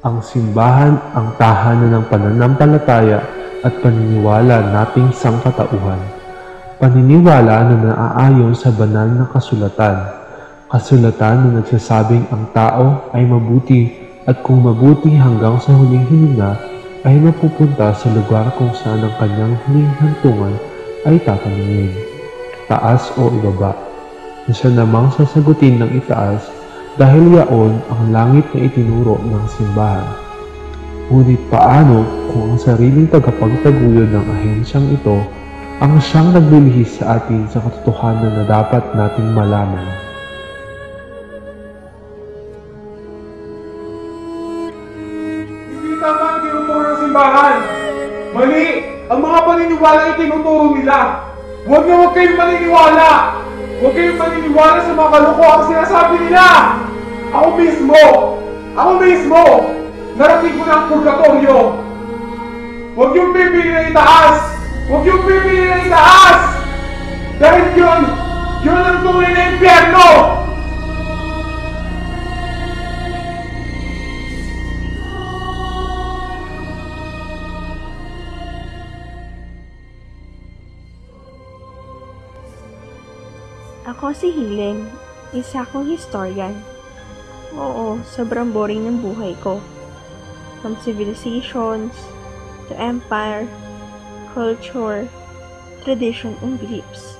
Ang simbahan ang tahanan ng pananampalataya at paniniwala nating sangkatauhan. Paniniwala na naaayon sa banal na kasulatan. Kasulatan na nagsasabing ang tao ay mabuti at kung mabuti hanggang sa huling hininga ay mapupunta sa lugar kung saan ang kanyang huling hantungan ay tatanungin. Taas o ibaba. Na namang sasagutin ng itaas dahil yaon ang langit na itinuro ng simbahan. Ngunit paano kung ang sariling tagapagtaguyod ng ahensyang ito ang siyang naglilihis sa atin sa katotohanan na dapat nating malaman? Hindi tama ang tinuturo ng simbahan. Mali ang mga paniniwala ay tinuturo nila. Huwag na huwag kayong maniniwala. Huwag kayong maniniwala sa mga kalokohan sinasabi nila. Ako mismo, ako mismo, narating ko na ang purgatorio. Huwag yung pipili na itaas. Huwag yung pipili na itaas. Dahil yun, yun ang tunay na impyerno. Ako si Hiling, isa akong historian. Oo, sobrang boring ng buhay ko. From civilizations, to empire, culture, tradition, and beliefs.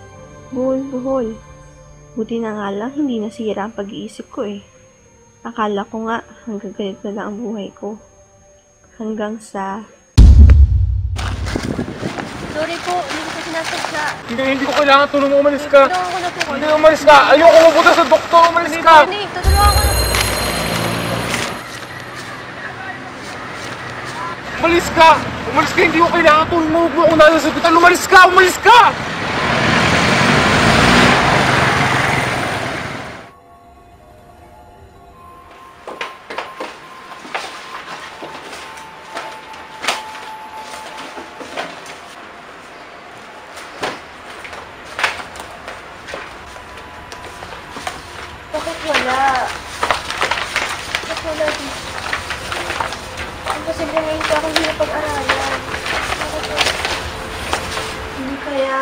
Buhol-buhol. Buti na nga lang hindi nasira ang pag-iisip ko eh. Akala ko nga hanggang ganito na lang ang buhay ko. Hanggang sa... Sorry po, hindi ko sinasadya. Hindi, hindi ko kailangan tulong mo. Umalis ka. Tutulungan ko na po Hindi, umalis ka. Ayoko mabuta sa doktor. Umalis ka. Hindi, tutulungan ko na po. Umalis ka! Umalis ka! Hindi ko kailangan mo. Huwag mo ako nasa hospital. Umalis ka! Umalis ka! Bakit wala? Bakit wala dito? Ang posible ngayon ka akong hindi pag-aralan. Bakit wala? Hindi kaya...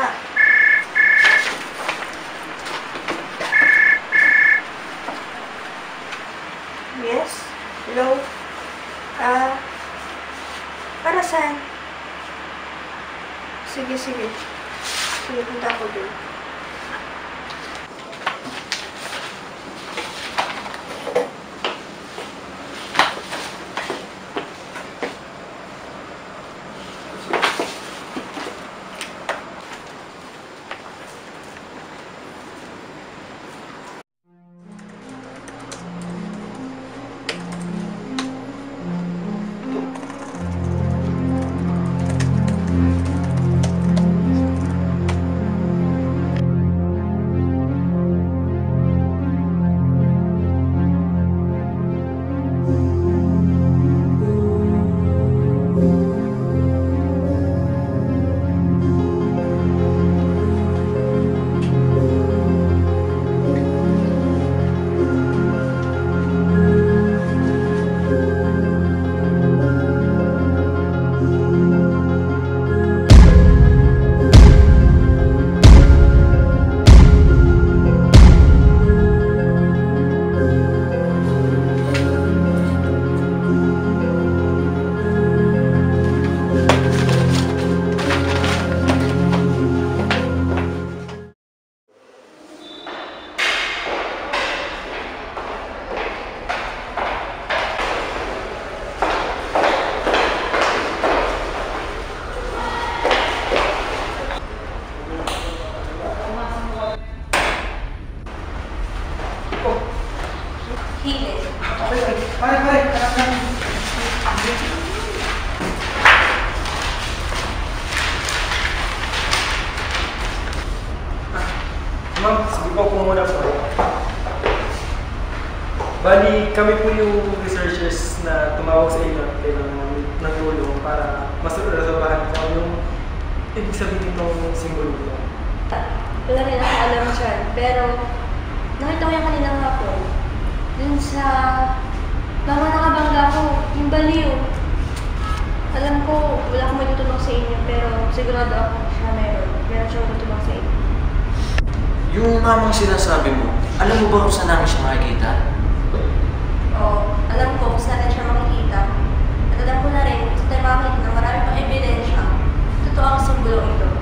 Yes? Hello? Ah... para saan? Sige, sige. Sige, punta ako doon. Bali, kami po yung researchers na tumawag sa inyo at kailangan ng tulong para masurasabahan ko yung ibig sabihin nitong simbolo ko. Wala rin ako alam dyan. Pero, nakita ko yung kanina nga po. Dun sa Mama, nakabangga ko. Yung baliw. Alam ko, wala akong matutulong sa inyo, pero sigurado ako siya meron. Meron siyang matutulong sa inyo. Yung mamang sinasabi mo, alam mo ba kung saan namin siya makikita? Alam ko kung saan siya makikita. At alam ko na rin, sa tayo makikita marami pang ebidensya. Totoo ang sumbulong ito.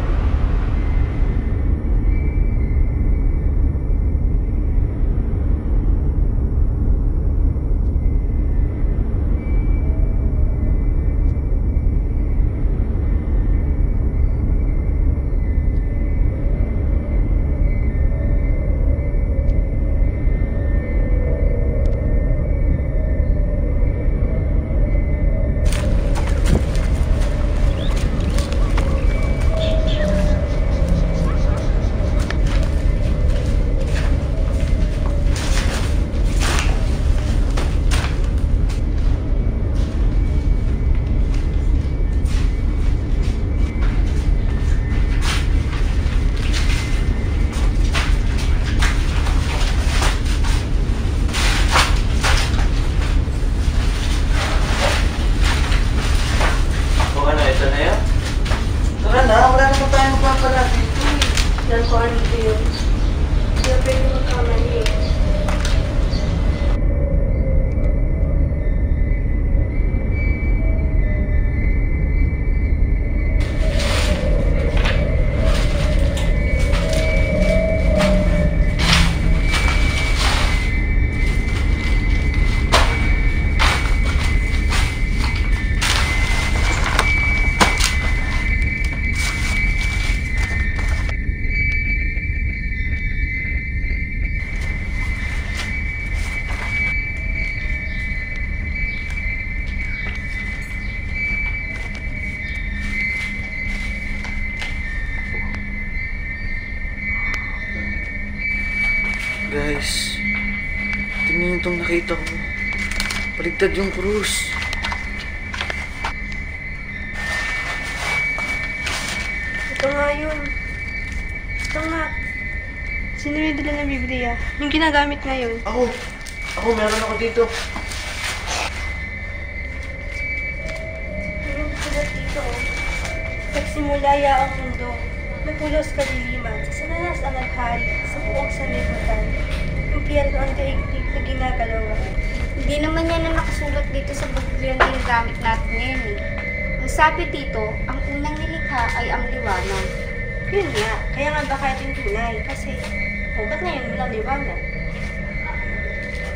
Ko. Paligtad yung krus. Ito nga yun. Ito nga. Sino may dala ng Biblia? Yung ginagamit ngayon. Ako, ako meron ako dito. Yung sulat dito, oh. Nagsimula ya ang mundo. Napulos kadiliman. Sa sananas ang naghari. Sa buong sanlibutan. Impyerno ang daigdig na ginagalawan. Hindi naman yan ang nakasulat dito sa Biblia na ginagamit natin ngayon eh. Ang sabi dito, ang unang nilikha ay ang liwanag. Yun nga. Kaya nga baka ito yung tunay. Kasi, oh, ba't ngayon walang liwanag?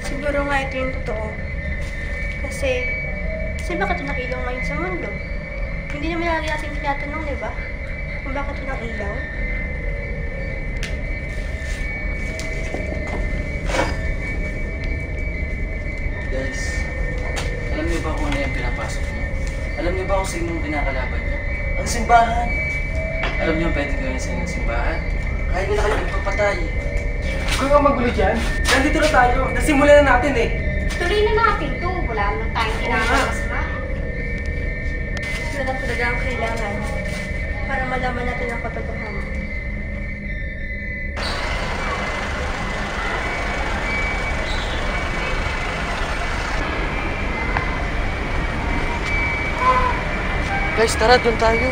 Siguro nga ito yung totoo. Kasi, kasi bakit ito nakilaw ngayon sa mundo? Hindi naman lagi natin tinatanong, di ba? Kung bakit ito nang ilaw? Guys, alam niyo ba kung ano yung pinapasok niyo? Alam niyo ba kung sinong kinakalaban niyo? Ang simbahan! Alam niyo pwede gawin sa inyong simbahan? Kaya nila kayo magpapatay. Huwag kang magulo dyan. Nandito na tayo. Nasimulan na natin eh. Tuloy na natin to. Wala naman tayong ginagawa masama. Ito na talaga ang kailangan para malaman natin ang katotohanan. Guys, tara, doon tayo.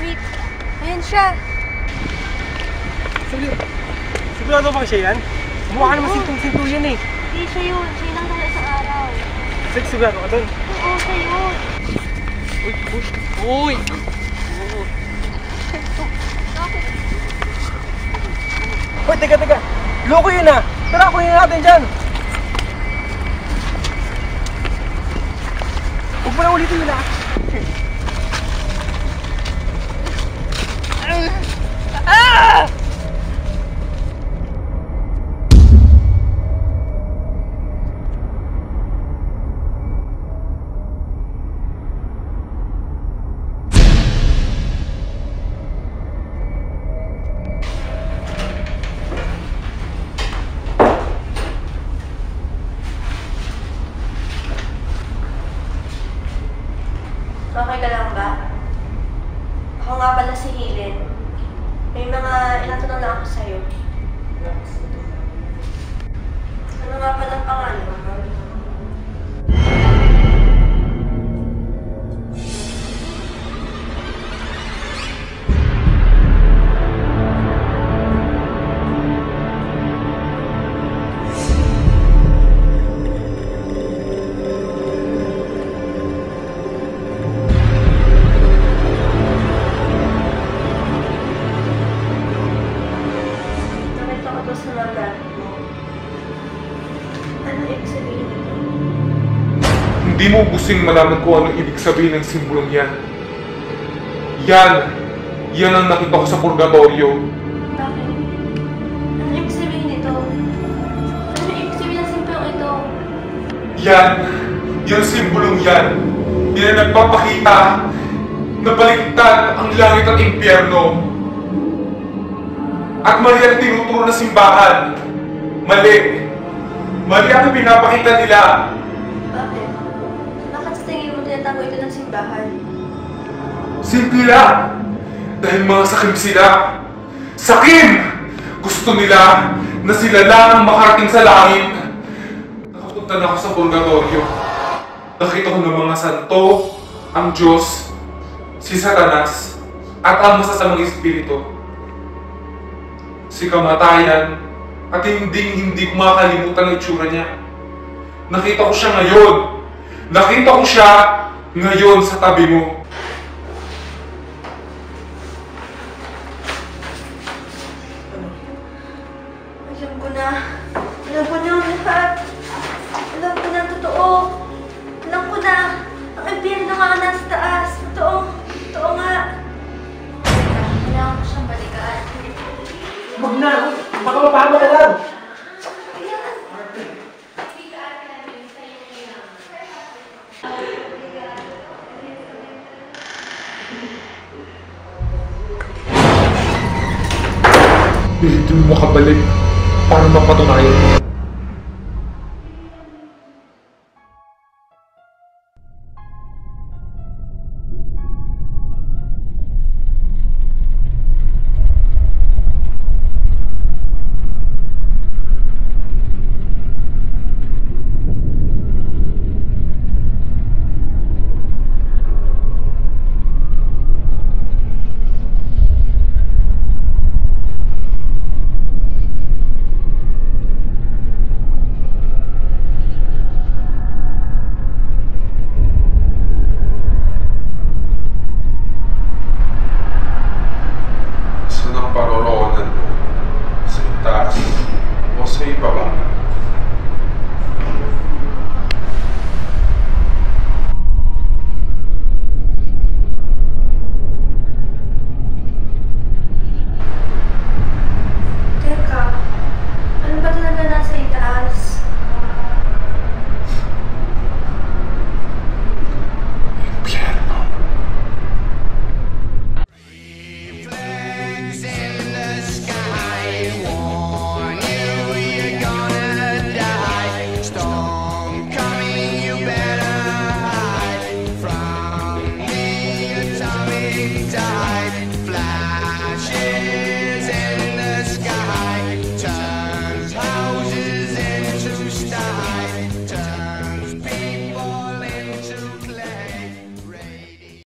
Wait! Ayan siya! Sigurado, sigurado ba siya yan? Mukha naman sintong-sinto yan eh. Hindi siya yun. Siya yung nang sa araw. Sige, sigurado ka doon. Oo, siya yun. Uy, uy, uy! Uy, teka, teka. Loko yun ah. Tara, kunin natin dyan. Huwag mo na ulitin yun ah. Ako nga pala si Helen. May mga inatanong na ako sa'yo. Ano nga pala ang pangalan mo? Gusing malaman kung ano ibig sabihin ng simbolong yan. Yan! Yan ang nakita ko sa purgatorio. Bakit? Ano ibig sabihin nito? Ano ibig sabihin ng simplong ito? Yan! Yung simbolong yan! Yan ang nagpapakita na baliktad ang langit at impyerno. At mali ang tinuturo na simbahan. Mali. Mali ang pinapakita nila. Simbahan? Simple lang. Dahil mga sakim sila. Sakim! Gusto nila na sila lang ang makarating sa langit. Nakapunta na ako sa purgatorio. Nakita ko ng mga santo, ang Diyos, si Satanas, at ang masasamang espiritu. Si kamatayan, at hindi hindi ko makakalimutan ang itsura niya. Nakita ko siya ngayon. Nakita ko siya ngayon sa tabi mo. Alam ko na. Pilitin mo makabalik para mapatunayan mo.